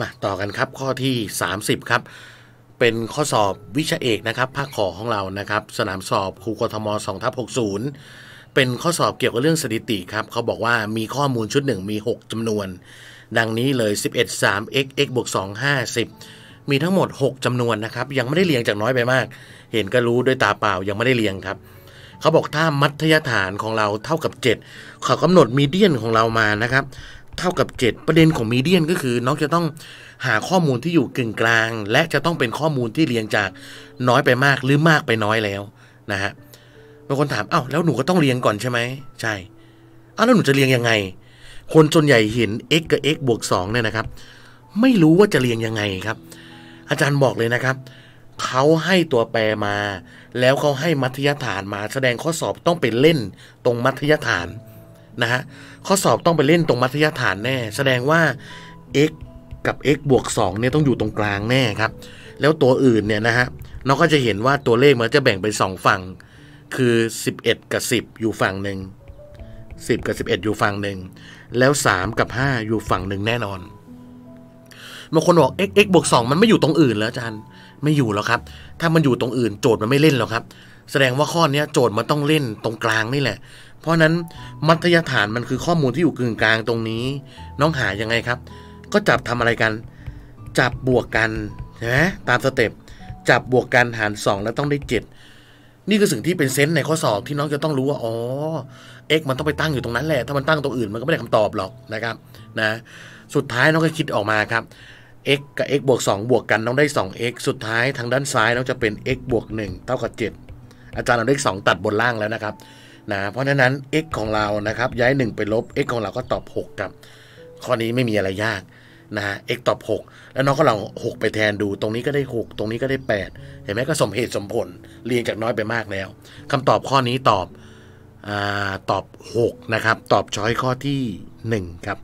มาต่อกันครับข้อที่ 30 ครับ เป็นข้อสอบวิชาเอกนะครับภาคขอของเรานะครับ สนามสอบครูกทม2ทับ60 เป็นข้อสอบเกี่ยวกับเรื่องสถิติครับเขาบอกว่ามีข้อมูลชุดหนึ่งมี 6จำนวน ดังนี้เลย 11 3 x x บวก2 50 มีทั้งหมด 6จำนวนนะครับ ยังไม่ได้เรียงจากน้อยไปมาก เห็นก็รู้ด้วยตาเปล่ายังไม่ได้เรียงครับเขาบอกถ้ามัธยฐานของเราเท่ากับ 7 เขากำหนดมีเดียนของเรามานะครับ เท่ากับ 7 ประเด็นของมีเดียนก็คือ น้องจะต้องหาข้อมูลที่อยู่กึ่งกลาง และจะต้องเป็นข้อมูลที่เรียงจากน้อยไปมากหรือมากไปน้อยแล้วนะฮะบางคนถามอ้าวแล้วหนูก็ต้องเรียงก่อนใช่ไหมใช่อ้าวแล้วหนูจะเรียงยังไง คนส่วนใหญ่เห็น x กับ x บวก2เนี่ยนะครับ ไม่รู้ว่าจะเรียงยังไงครับ อาจารย์บอกเลยนะครับเขาให้ตัวแปรมา แล้วเขาให้มัธยฐานมา แสดงข้อสอบต้องไปเล่นตรงมัธยฐาน นะฮะข้อสอบต้องไปเล่นตรงมัธยฐานแน่ แสดงว่า x กับ x บวก2เนี่ยต้องอยู่ตรงกลางแน่ครับ แล้วตัวอื่นเนี่ยนะฮะน้องก็จะเห็นว่าตัวเลขมันจะแบ่งเป็นสองฝั่ง คือ 11 กับ 10 อยู่ฝั่งหนึ่ง10 กับ 11 อยู่ฝั่งหนึ่งแล้ว 3 กับ 5 อยู่ฝั่งหนึ่งแน่นอนบางคนบอก x x บวก2มันไม่อยู่ตรงอื่นแล้วอาจารย์ไม่อยู่แล้วครับ ถ้ามันอยู่ตรงอื่นโจทย์มันไม่เล่นหรอกครับ แสดงว่าข้อนี้โจทย์มันต้องเล่นตรงกลางนี่แหละ เพราะนั้นมัธยฐานมันคือข้อมูลที่อยู่กึ่งกลางตรงนี้ น้องหายังไงครับ ก็จับทำอะไรกัน จับบวกกันใช่ไหมตามสเต็ปจับบวกกันหาร 2 แล้วต้องได้ 7 นี่คือสิ่งที่เป็นเซนส์ในข้อสอบที่น้องจะต้องรู้ว่าอ๋อ x มันต้องไปตั้งอยู่ตรงนั้นแหละ ถ้ามันตั้งตรงอื่นมันก็ไม่ได้คำตอบหรอกนะครับนะสุดท้ายน้องก็คิดออกมาครับ x กับ x บวก2บวกกันต้องได้ 2x สุดท้ายทางด้านซ้ายน้องจะเป็น x บวก1เท่ากับ7 อาจารย์เอาเลข2ตัดบนล่างแล้วนะครับนะเพราะฉะนั้น x ของเรานะครับย้าย 1 ไปลบ x ของเราก็ตอบ 6 ครับ ข้อนี้ไม่มีอะไรยากนะฮะ x ตอบ 6 แล้วน้องก็ลอง6 ไปแทนดูตรงนี้ก็ได้ 6 ตรงนี้ก็ได้ 8 เห็นไหมก็สมเหตุสมผลเรียงจากน้อยไปมากแล้วคำตอบข้อนี้ตอบอตอบ 6 นะครับ ตอบช้อยข้อที่ 1 ครับ